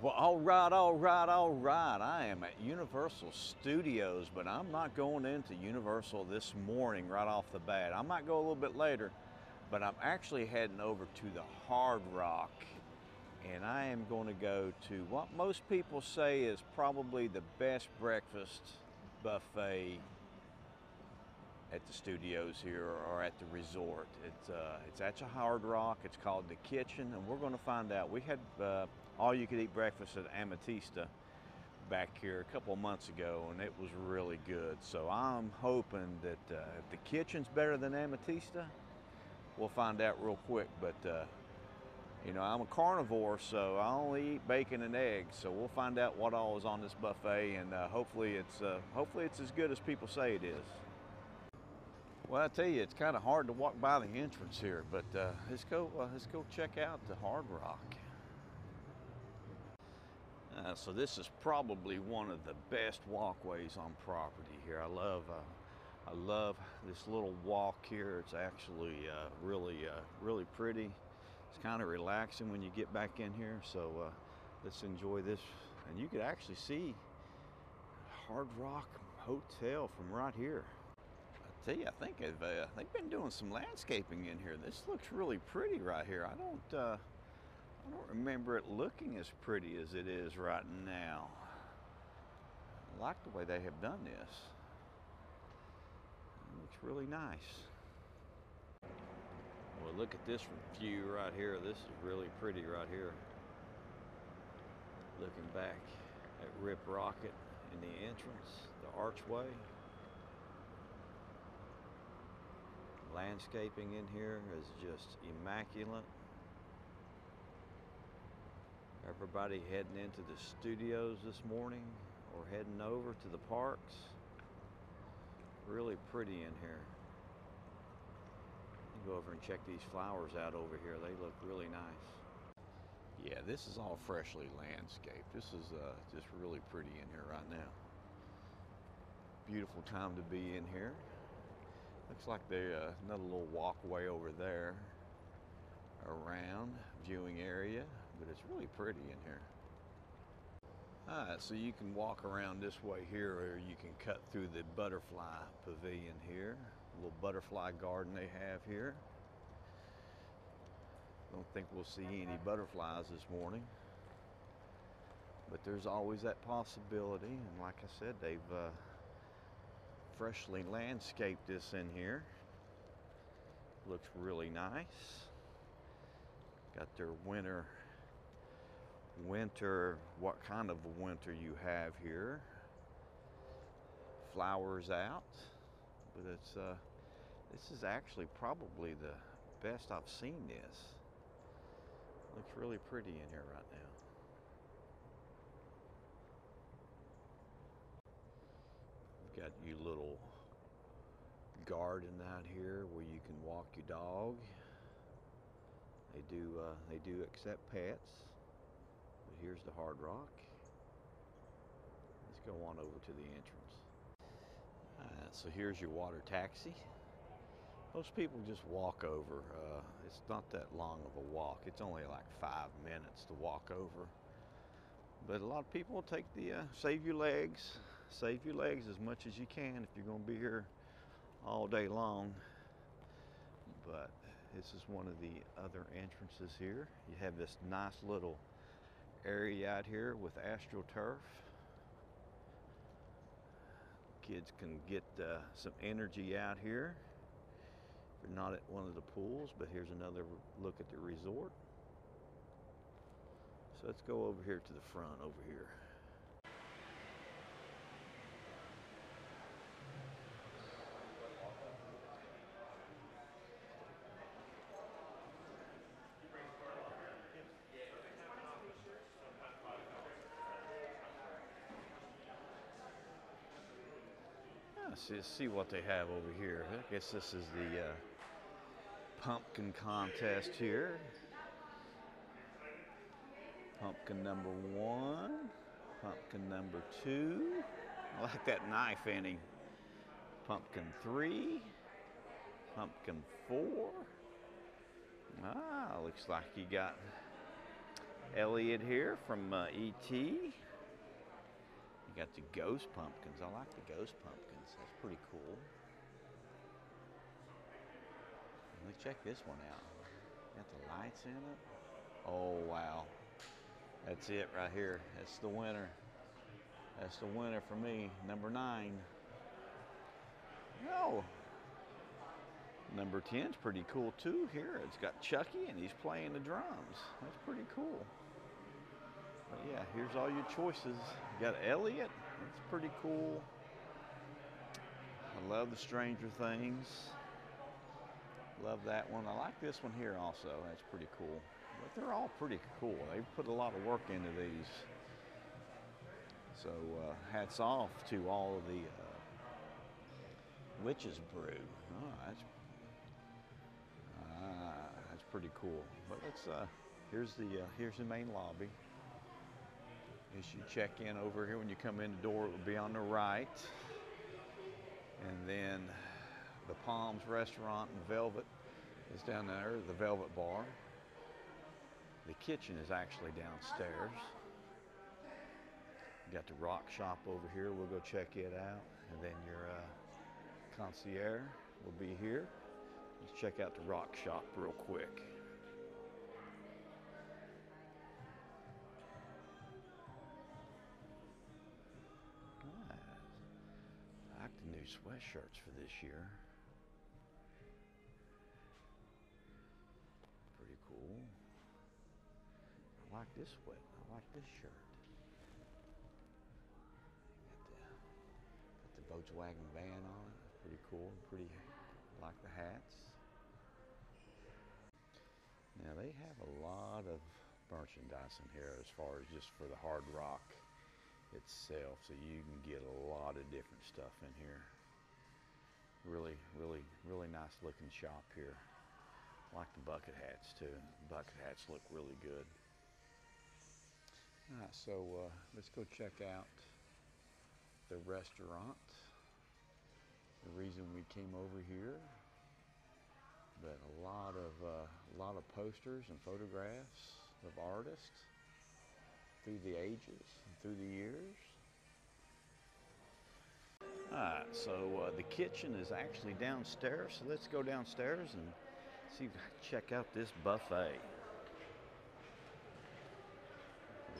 Well, all right, all right, all right. I am at Universal Studios, but I'm not going into Universal this morning right off the bat. I might go a little bit later, but I'm actually heading over to the Hard Rock, and I am going to go to what most people say is probably the best breakfast buffet at the studios here or at the resort. It's, uh, it's at the Hard Rock. It's called The Kitchen, and we're going to find out. We had uh, all you could eat breakfast at Amatista back here a couple months ago, and it was really good. So I'm hoping that uh, if the kitchen's better than Amatista, we'll find out real quick. But uh, you know, I'm a carnivore, so I only eat bacon and eggs. So we'll find out what all is on this buffet, and uh, hopefully it's uh, hopefully it's as good as people say it is. Well, I tell you, it's kind of hard to walk by the entrance here, but uh, let's go. Uh, let's go check out the Hard Rock. Uh, so this is probably one of the best walkways on property here. I love, uh, I love this little walk here. It's actually uh, really, uh, really pretty. It's kind of relaxing when you get back in here. So uh, let's enjoy this. And you could actually see Hard Rock Hotel from right here. I tell you, I think they've, they've been doing some landscaping in here. This looks really pretty right here. I don't, I don't remember it looking as pretty as it is right now. I like the way they have done this. It looks really nice. Well, look at this view right here. This is really pretty right here. Looking back at Rip Rocket in the entrance, the archway. Landscaping in here is just immaculate. Everybody heading into the studios this morning or heading over to the parks. Really pretty in here. Go over and check these flowers out over here. They look really nice. Yeah, this is all freshly landscaped. This is uh, just really pretty in here right now. Beautiful time to be in here. Looks like there's uh, another little walkway over there around viewing area, but it's really pretty in here. All right, so you can walk around this way here or you can cut through the butterfly pavilion here. A little butterfly garden they have here. Don't think we'll see any butterflies this morning. But there's always that possibility. And like I said, they've uh, freshly landscaped this in here. Looks really nice. Got their winter, winter, what kind of a winter you have here. Flowers out, but it's, uh, this is actually probably the best I've seen this. Looks really pretty in here right now. We've got you little garden out here where you can walk your dog. They do uh, they do accept pets. Here's the Hard Rock. Let's go on over to the entrance. Uh, so here's your water taxi. Most people just walk over. Uh, it's not that long of a walk. It's only like five minutes to walk over. But a lot of people take the uh, save your legs, save your legs as much as you can if you're going to be here all day long. But this is one of the other entrances here. You have this nice little area out here with AstroTurf. Kids can get uh, some energy out here. If you're not at one of the pools, but here's another look at the resort. So let's go over here to the front over here. See, see what they have over here. I guess this is the uh, pumpkin contest here. Pumpkin number one, pumpkin number two. I like that knife, Annie. Pumpkin three, pumpkin four. Ah, looks like you got Elliot here from uh, ET. You got the ghost pumpkins. I like the ghost pumpkins. That's pretty cool. Let's check this one out. Got the lights in it. Oh wow. That's it right here. That's the winner. That's the winner for me. Number nine. No. Number 10's pretty cool too here. It's got Chucky and he's playing the drums. That's pretty cool. But yeah, here's all your choices. You got Elliot. That's pretty cool. I love the Stranger Things. Love that one. I like this one here also. That's pretty cool. But they're all pretty cool. They've put a lot of work into these. So uh, hats off to all of the uh, Witches Brew. Oh, that's ah, that's pretty cool. But let's uh, here's the uh, here's the main lobby. As you check in over here, when you come in the door, it will be on the right, and then the Palms Restaurant and Velvet is down there, the Velvet Bar. The kitchen is actually downstairs. You got the rock shop over here. We'll go check it out. And then your uh, concierge will be here. Let's check out the rock shop real quick. Sweatshirts for this year. Pretty cool. I like this sweat. I like this shirt. Got the, got the Volkswagen van on it. Pretty cool. Pretty like the hats. Now they have a lot of merchandise in here as far as just for the hard rock itself. So you can get a lot of different stuff in here. Really, really, really nice looking shop here. I like the bucket hats too. Bucket hats look really good. All right, so uh, let's go check out the restaurant. The reason we came over here, but a lot of uh, a lot of posters and photographs of artists through the ages and through the years. All right, so uh, the kitchen is actually downstairs. So let's go downstairs and see if I check out this buffet.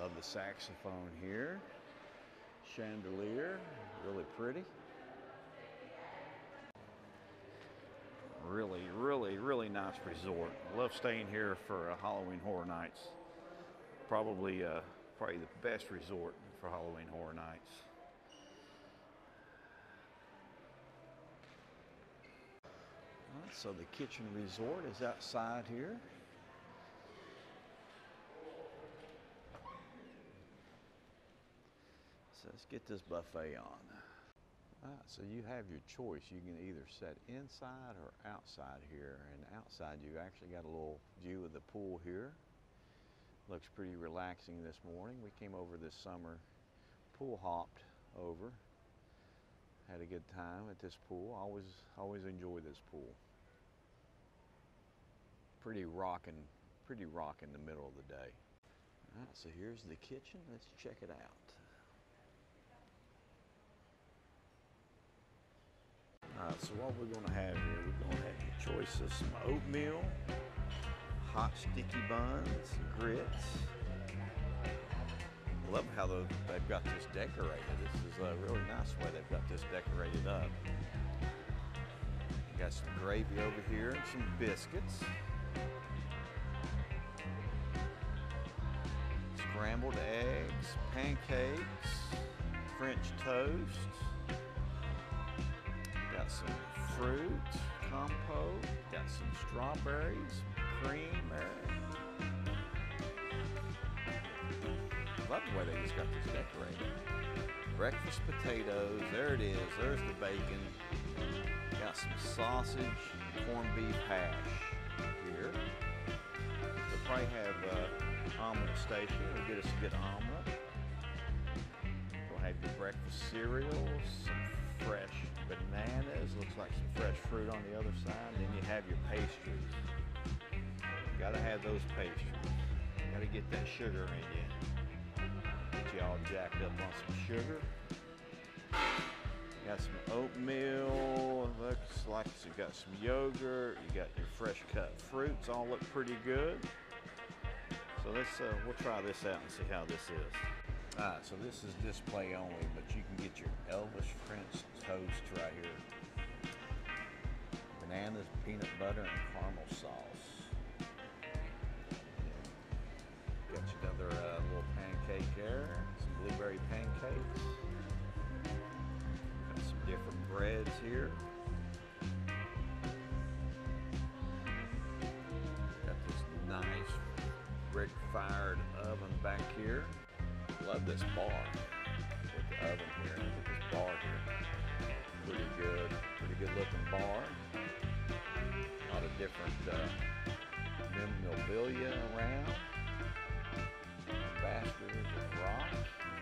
Love the saxophone here. Chandelier, really pretty. Really, really, really nice resort. Love staying here for uh, Halloween Horror Nights. Probably, uh, probably the best resort for Halloween Horror Nights. Right, so the kitchen resort is outside here. So let's get this buffet on. So you have your choice. You can either sit inside or outside here. And outside you actually got a little view of the pool here. Looks pretty relaxing this morning. We came over this summer, pool hopped over. Had a good time at this pool. Always, always enjoy this pool. Pretty rocking, pretty rock in the middle of the day. All right, so here's the kitchen. Let's check it out. All right, so what we're gonna have here, we're gonna have your choice of some oatmeal, hot sticky buns, grits. Love how they've got this decorated. This is a really nice way they've got this decorated up. Got some gravy over here and some biscuits. Scrambled eggs, pancakes, French toast. Got some fruit, compote, got some strawberries, cream there. Love the way they just got this decorated. Breakfast potatoes, there it is, there's the bacon. Got some sausage, corned beef hash here. They'll probably have uh, omelet station. We'll get us a good omelet. We'll have your breakfast cereal, some fresh bananas, looks like some fresh fruit on the other side. Then you have your pastries. You gotta have those pastries. You Gotta get that sugar in you. Get you all jacked up on some sugar. Got some oatmeal. Looks like you got some yogurt. You got your fresh cut fruits. All look pretty good. So let's uh, we'll try this out and see how this is. All right, so this is display only, but you can get your Elvis French toast right here. Bananas, peanut butter, and caramel sauce. Got you another uh, little pancake there. Some blueberry pancakes. Got some different breads here. Fired oven back here. Love this bar with the oven here. Look at this bar here. Pretty good, pretty good looking bar. A lot of different uh, memorabilia around. Ambassadors of rock.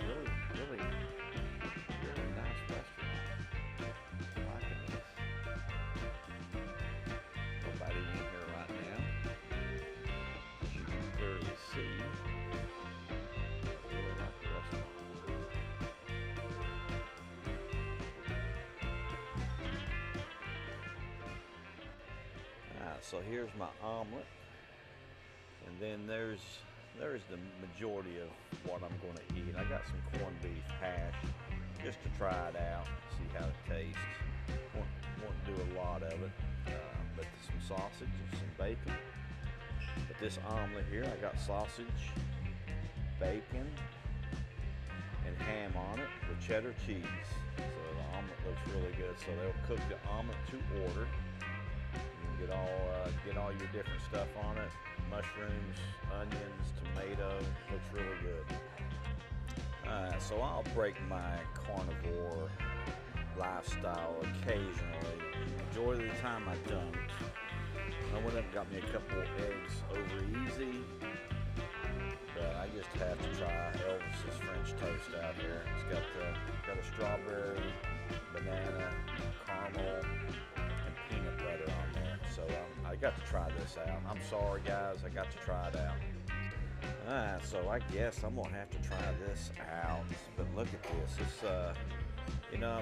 Really, really, really so here's my omelet. And then there's there's the majority of what I'm going to eat. I got some corned beef hash just to try it out, see how it tastes. Won't, won't do a lot of it, uh, but some sausage and some bacon. But this omelet here, I got sausage, bacon, and ham on it with cheddar cheese. So the omelet looks really good. So they'll cook the omelet to order. Get all uh, get all your different stuff on it: mushrooms, onions, tomato. Looks really good. Uh, so I'll break my carnivore lifestyle occasionally. Majority of the time I don't. I went up and got me a couple eggs over easy. But I just have to try Elvis's French toast out here. It's got the, got a strawberry, banana, caramel, got to try this out. I'm sorry guys, I got to try it out. Ah, so I guess I'm gonna have to try this out. But look at this. It's uh, you know,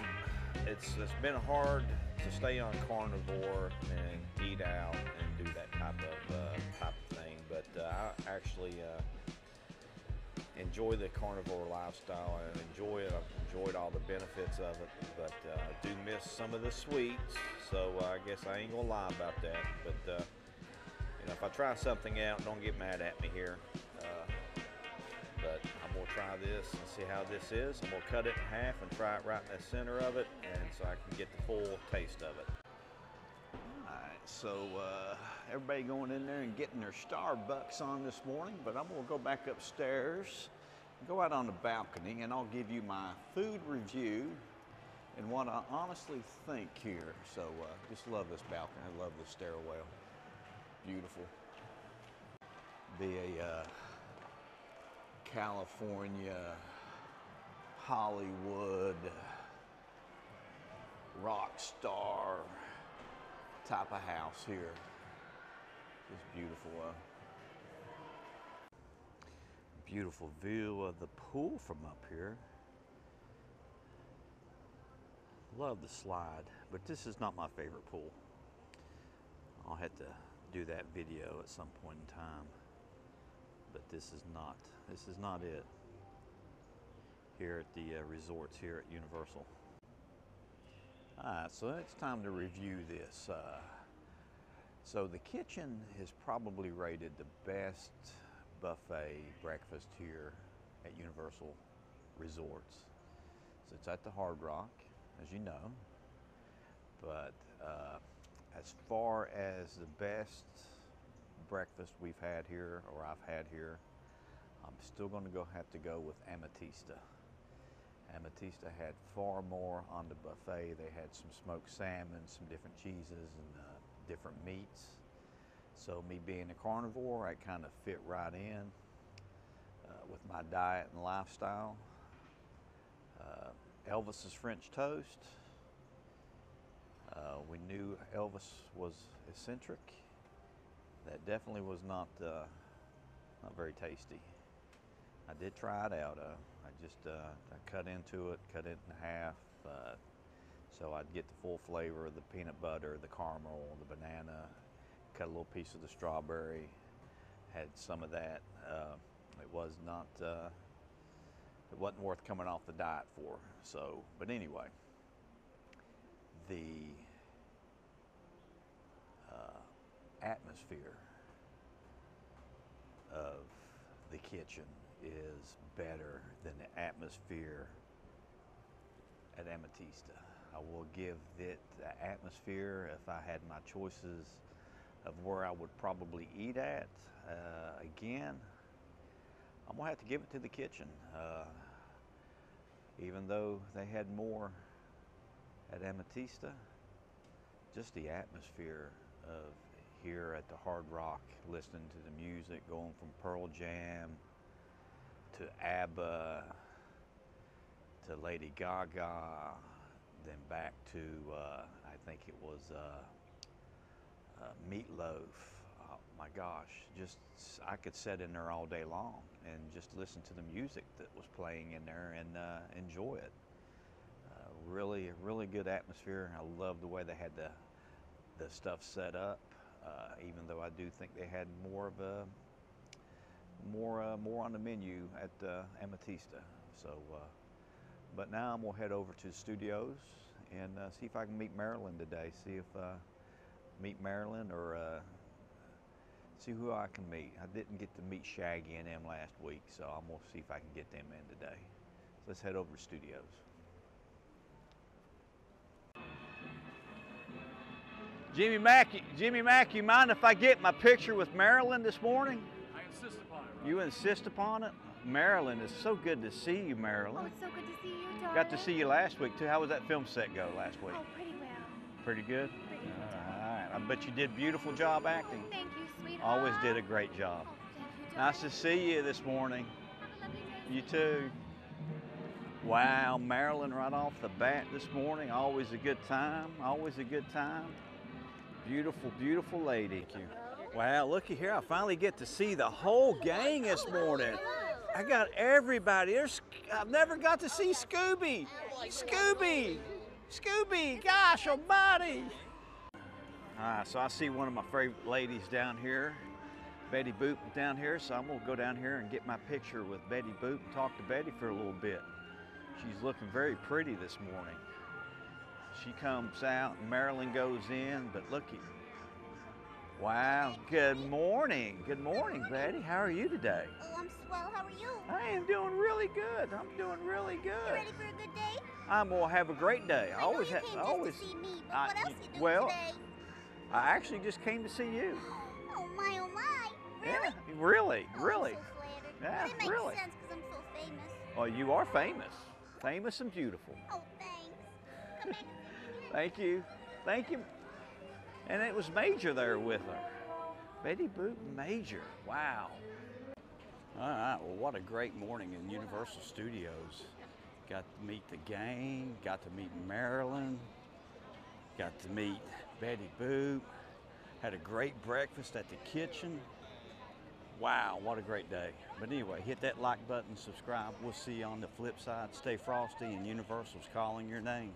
it's it's been hard to stay on carnivore and eat out and do that type of uh, type of thing. But uh, I actually uh, enjoy the carnivore lifestyle and enjoy it. I've enjoyed all the benefits of it, but uh, I do miss some of the sweets. So uh, I guess I ain't gonna lie about that. But uh, you know, if I try something out, don't get mad at me here. Uh, but I'm gonna try this and see how this is. I'm gonna cut it in half and try it right in the center of it, and so I can get the full taste of it. All right, so uh, everybody going in there and getting their Starbucks on this morning, but I'm gonna go back upstairs, go out on the balcony, and I'll give you my food review and what I honestly think here. So uh, just love this balcony. I love the stairwell. Beautiful. Be a uh, California, Hollywood, rock star type of house here. Beautiful. Uh, beautiful view of the pool from up here. Love the slide, but this is not my favorite pool. I'll have to do that video at some point in time. But this is not, this is not it here at the uh, resorts here at Universal. Alright, so it's time to review this. Uh, so the kitchen is probably rated the best buffet breakfast here at Universal Resorts. So it's at the Hard Rock, as you know. But uh, as far as the best breakfast we've had here, or I've had here, I'm still going to go have to go with Amatista. Amatista had far more on the buffet. They had some smoked salmon, some different cheeses, and uh, different meats. So me being a carnivore, I kind of fit right in uh, with my diet and lifestyle. Uh, Elvis's French toast. Uh, we knew Elvis was eccentric. That definitely was not uh, not very tasty. I did try it out. Uh, I just uh, I cut into it, cut it in half, so I'd get the full flavor of the peanut butter, the caramel, the banana. Cut a little piece of the strawberry. Had some of that. Uh, it was not. Uh, it wasn't worth coming off the diet for. So, but anyway, the uh, atmosphere of the kitchen is better than the atmosphere at Amatista. I will give it the atmosphere if I had my choices of where I would probably eat at. Uh, again, I'm gonna have to give it to the kitchen. Uh, even though they had more at Amatista, just the atmosphere of here at the Hard Rock, listening to the music, going from Pearl Jam to ABBA to Lady Gaga, then back to uh, I think it was uh, uh, Meatloaf. Oh my gosh, just I could sit in there all day long and just listen to the music that was playing in there and uh, enjoy it. Uh, really, really good atmosphere. I love the way they had the the stuff set up. Uh, even though I do think they had more of a more more on the menu at Amatista. So, but now I'm gonna head over to the studios and uh, see if I can meet Marilyn today. See if uh, meet Marilyn or uh, see who I can meet. I didn't get to meet Shaggy and them last week, so I'm gonna see if I can get them in today. So let's head over to studios. Jimmy Mack, Jimmy Mack, you mind if I get my picture with Marilyn this morning? I insist upon it. Rob. You insist upon it? Marilyn, it's so good to see you, Oh, Marilyn. it's so good to see you, darling. Got to see you last week too. How was that film set go last week? Oh, pretty well. Pretty good? Pretty good. All right. I bet you did a beautiful job acting. Thank you, sweetheart. Always did a great job. Oh, you, Nice to see you this morning. Have a lovely day. You too. Wow, Marilyn right off the bat this morning. Always a good time. Always a good time. Beautiful, beautiful lady. Thank you. Wow, looky here. I finally get to see the whole gang this morning. I got everybody. There's, I've never got to see Scooby. Scooby! Scooby! Gosh almighty! All right, so I see one of my favorite ladies down here. Betty Boop down here, so I'm gonna go down here and get my picture with Betty Boop and talk to Betty for a little bit. She's looking very pretty this morning. She comes out and Marilyn goes in, but looky. Wow, good morning. Good morning, Betty. How are you today? Oh, I'm swell. How are you? I am doing really good. I'm doing really good. You ready for a good day? I'm gonna have a great day. I know always have, came I always, see me, but I- what else you doing well, today? I actually just came to see you. Oh my, oh my. Really? Yeah, really, Oh, really. I'm so flattered. Yeah, Well, it makes really. sense because I'm so famous. Well, you are famous, famous and beautiful. Oh, thanks. Come back and see me Thank you, thank you. And it was Major there with her. Betty Boop Major. Wow. All right. Well, what a great morning in Universal Studios. Got to meet the gang. Got to meet Marilyn. Got to meet Betty Boop. Had a great breakfast at the kitchen. Wow, what a great day. But anyway, hit that like button, subscribe. We'll see you on the flip side. Stay frosty, and Universal's calling your name.